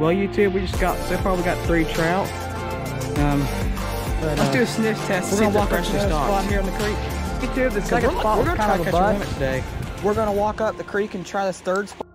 Well, YouTube, we just got so far we got three trout. Um, but, uh, Let's do a uh, sniff test. we're gonna walk up to the spot here on the creek. YouTube, the We're second gonna, spot we're was gonna kind try of to a catch a bud. limit today. We're gonna walk up the creek and try this third spot.